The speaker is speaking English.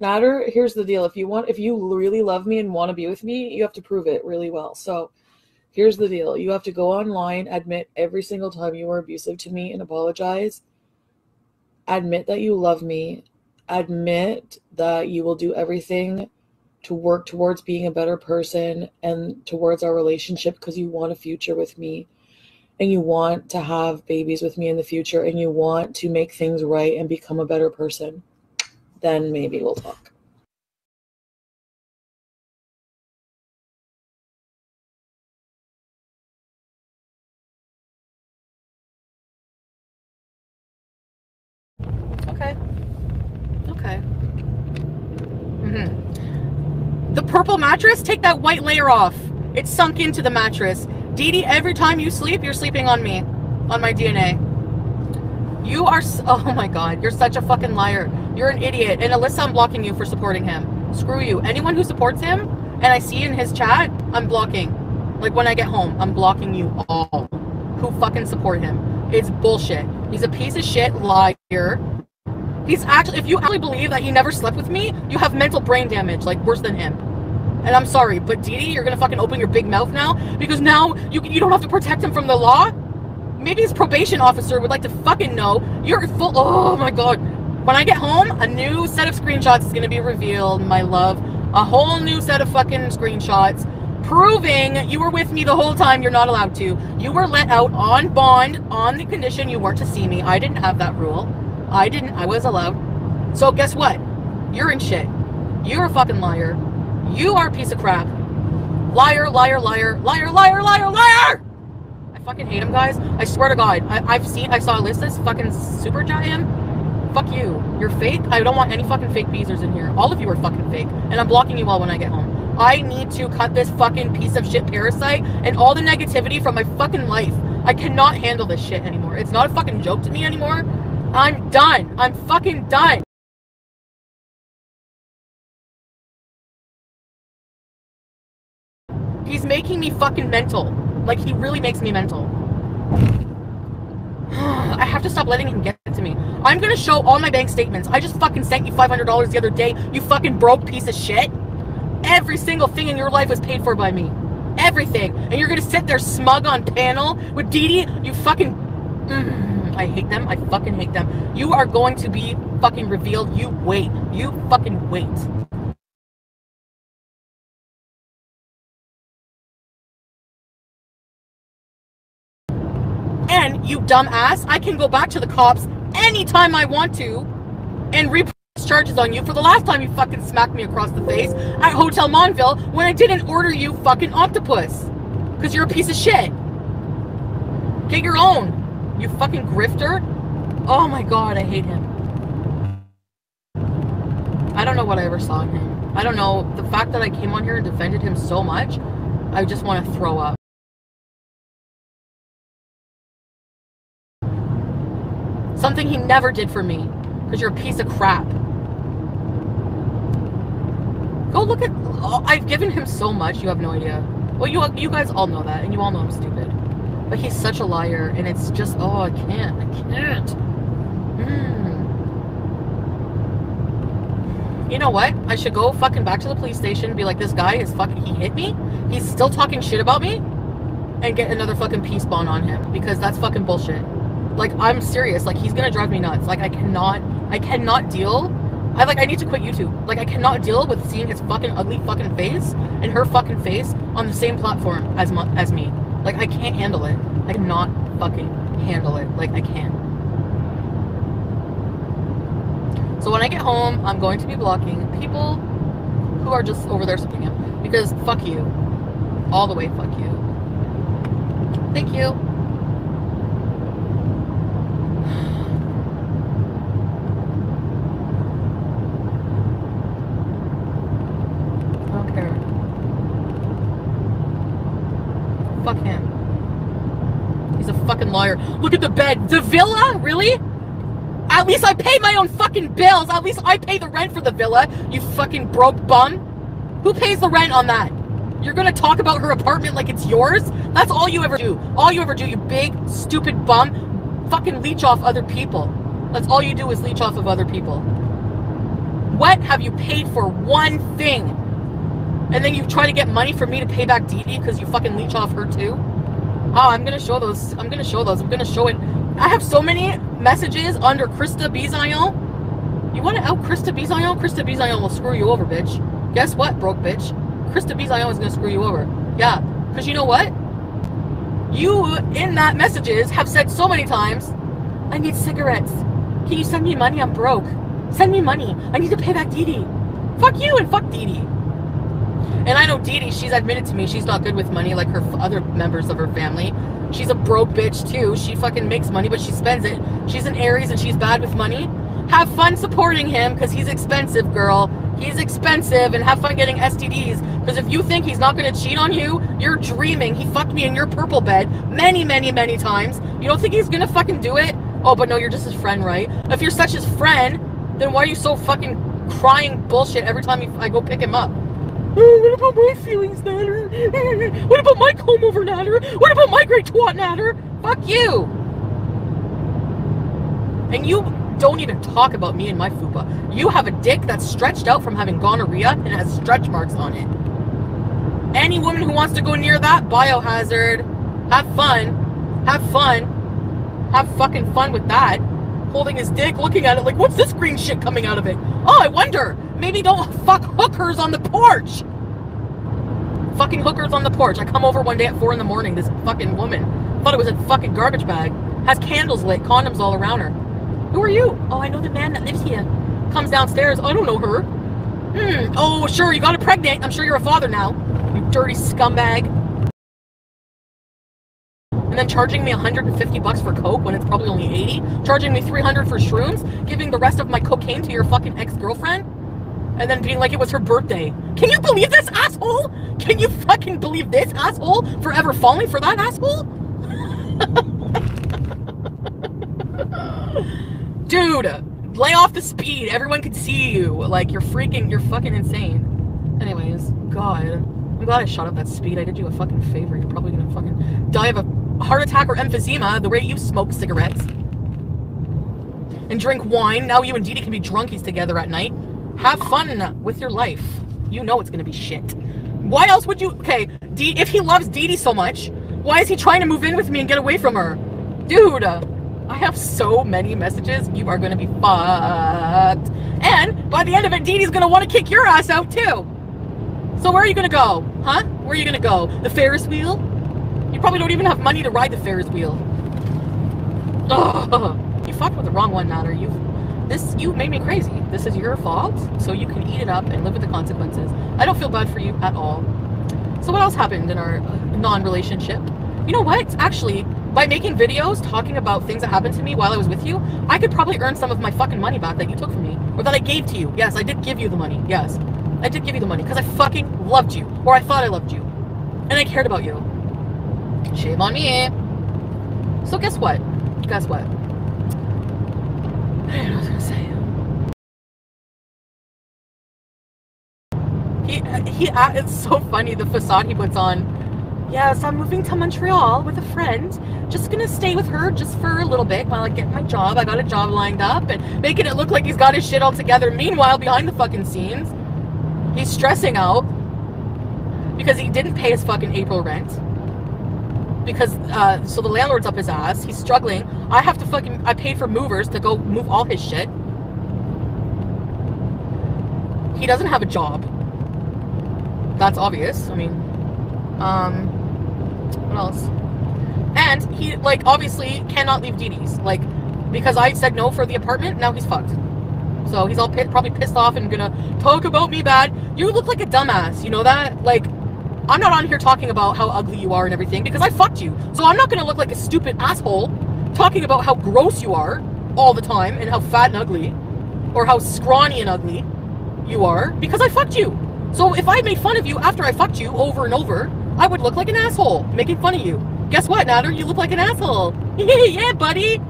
Nader, here's the deal. If you want if you really love me and want to be with me, you have to prove it really well. So here's the deal. You have to go online, admit every single time you were abusive to me and apologize. Admit that you love me. Admit that you will do everything to work towards being a better person and towards our relationship because you want a future with me and you want to have babies with me in the future and you want to make things right and become a better person, then maybe we'll talk. Okay. Okay. Mm-hmm. The purple mattress, take that white layer off. It's sunk into the mattress. Dee Dee, every time you sleep, you're sleeping on me, on my DNA. You are, oh my god, you're such a fucking liar. You're an idiot. And Alyssa, I'm blocking you for supporting him. Screw you. Anyone who supports him and I see in his chat, I'm blocking. Like when I get home, I'm blocking you all who fucking support him. It's bullshit. He's a piece of shit liar. He's actually, if you actually believe that he never slept with me, you have mental brain damage, like worse than him. And I'm sorry, but Dee, you're gonna fucking open your big mouth now because now you you don't have to protect him from the law. Maybe his probation officer would like to fucking know you're full. Oh my god. When I get home, a new set of screenshots is gonna be revealed, my love. A whole new set of fucking screenshots proving you were with me the whole time. You're not allowed to. You were let out on bond on the condition you weren't to see me. I didn't have that rule. I didn't. I was allowed. So guess what? You're in shit. You're a fucking liar. You are a piece of crap. Liar, liar, liar, liar, liar, liar, liar! I fucking hate him, guys. I swear to God. I, have seen, I saw Alyssa's fucking super him. Fuck you. You're fake. I don't want any fucking fake beezers in here. All of you are fucking fake. And I'm blocking you all when I get home. I need to cut this fucking piece of shit parasite and all the negativity from my fucking life. I cannot handle this shit anymore. It's not a fucking joke to me anymore. I'm done. I'm fucking done. He's making me fucking mental. Like, he really makes me mental. I have to stop letting him get to me. I'm gonna show all my bank statements. I just fucking sent you $500 the other day, you fucking broke piece of shit. Every single thing in your life was paid for by me. Everything. And you're gonna sit there smug on panel with Dee? You fucking... Mm, I hate them. I fucking hate them. You are going to be fucking revealed. You wait. You fucking wait. And you dumbass, I can go back to the cops anytime I want to and repress charges on you for the last time you fucking smacked me across the face at Hotel Monville when I didn't order you fucking octopus. Because you're a piece of shit. Get your own. You fucking grifter. Oh my god, I hate him. I don't know what I ever saw in him. I don't know. The fact that I came on here and defended him so much, I just want to throw up. Something he never did for me. Because you're a piece of crap. Go look at... Oh, I've given him so much, you have no idea. Well, you, you guys all know that, and you all know I'm stupid. But he's such a liar, and it's just... Oh, I can't. I can't. Mm. You know what? I should go fucking back to the police station and be like, this guy is fucking... He hit me? He's still talking shit about me? And get another fucking peace bond on him. Because that's fucking bullshit. Like I'm serious. Like he's gonna drive me nuts. Like I cannot, I cannot deal. I like I need to quit YouTube. Like I cannot deal with seeing his fucking ugly fucking face and her fucking face on the same platform as as me. Like I can't handle it. I cannot fucking handle it. Like I can't. So when I get home, I'm going to be blocking people who are just over there supporting him because fuck you, all the way fuck you. Thank you. Fuck him. He's a fucking liar. Look at the bed. The villa? Really? At least I pay my own fucking bills. At least I pay the rent for the villa, you fucking broke bum. Who pays the rent on that? You're gonna talk about her apartment like it's yours? That's all you ever do. All you ever do, you big, stupid bum. Fucking leech off other people. That's all you do is leech off of other people. What have you paid for one thing? And then you try to get money from me to pay back Dee Dee because you fucking leech off her too? Oh, I'm gonna show those. I'm gonna show those. I'm gonna show it. I have so many messages under Krista Bisaillon. You want to out Krista Bisaillon? Krista Bisaillon will screw you over, bitch. Guess what, broke bitch? Krista Bisaillon is gonna screw you over. Yeah, because you know what? You in that messages have said so many times, I need cigarettes. Can you send me money? I'm broke. Send me money. I need to pay back Dee. Fuck you and fuck Dee. And I know Dee Dee, she's admitted to me she's not good with money like her other members of her family. She's a broke bitch too. She fucking makes money, but she spends it. She's an Aries and she's bad with money. Have fun supporting him because he's expensive, girl. He's expensive and have fun getting STDs. Because if you think he's not going to cheat on you, you're dreaming. He fucked me in your purple bed many, many, many times. You don't think he's going to fucking do it? Oh, but no, you're just his friend, right? If you're such his friend, then why are you so fucking crying bullshit every time I go pick him up? What about my feelings, Natter? what about my comb over, Natter? What about my great twat, Natter? Fuck you! And you don't even talk about me and my fupa. You have a dick that's stretched out from having gonorrhea and has stretch marks on it. Any woman who wants to go near that, biohazard. Have fun. Have fun. Have fucking fun with that. Holding his dick, looking at it like, what's this green shit coming out of it? Oh, I wonder. Maybe don't fuck hookers on the porch. Fucking hookers on the porch. I come over one day at four in the morning. This fucking woman thought it was a fucking garbage bag. Has candles lit, condoms all around her. Who are you? Oh, I know the man that lives here. Comes downstairs. I don't know her. Hmm. Oh, sure, you got it pregnant. I'm sure you're a father now. You dirty scumbag. And then charging me 150 bucks for coke when it's probably only 80. Charging me 300 for shrooms. Giving the rest of my cocaine to your fucking ex-girlfriend. And then being like it was her birthday. Can you believe this asshole? Can you fucking believe this asshole? Forever falling for that asshole? Dude, lay off the speed. Everyone can see you. Like, you're freaking, you're fucking insane. Anyways, God. I'm glad I shot up that speed. I did you a fucking favor. You're probably gonna fucking die of a heart attack or emphysema the way you smoke cigarettes. And drink wine. Now you and Dee can be drunkies together at night. Have fun with your life. You know it's gonna be shit. Why else would you, okay, D, if he loves Dee so much, why is he trying to move in with me and get away from her? Dude, I have so many messages. You are to be fucked. And by the end of it, going to want to kick your ass out too. So where are you to go? Huh? Where are you to go? The Ferris wheel? Probably don't even have money to ride the Ferris wheel. Ugh. You fucked with the wrong one, Natter. You, this, you made me crazy. This is your fault, so you can eat it up and live with the consequences. I don't feel bad for you at all. So what else happened in our non-relationship? You know what? Actually, by making videos talking about things that happened to me while I was with you, I could probably earn some of my fucking money back that you took from me. Or that I gave to you. Yes, I did give you the money. Yes. I did give you the money because I fucking loved you. Or I thought I loved you. And I cared about you. Shame on me. So guess what? Guess what? I don't know what I was gonna say. He, he, uh, it's so funny the facade he puts on Yes, I'm moving to Montreal with a friend. Just gonna stay with her just for a little bit while I get my job. I got a job lined up and making it look like he's got his shit all together. Meanwhile, behind the fucking scenes, he's stressing out because he didn't pay his fucking April rent. Because, uh, so the landlord's up his ass. He's struggling. I have to fucking, I paid for movers to go move all his shit. He doesn't have a job. That's obvious. I mean, um, what else? And he, like, obviously cannot leave Dee's. Like, because I said no for the apartment, now he's fucked. So he's all probably pissed off and gonna talk about me bad. You look like a dumbass, you know that? Like, I'm not on here talking about how ugly you are and everything because I fucked you. So I'm not gonna look like a stupid asshole talking about how gross you are all the time and how fat and ugly or how scrawny and ugly you are because I fucked you. So if I made fun of you after I fucked you over and over, I would look like an asshole making fun of you. Guess what, Natter? You look like an asshole. yeah, buddy.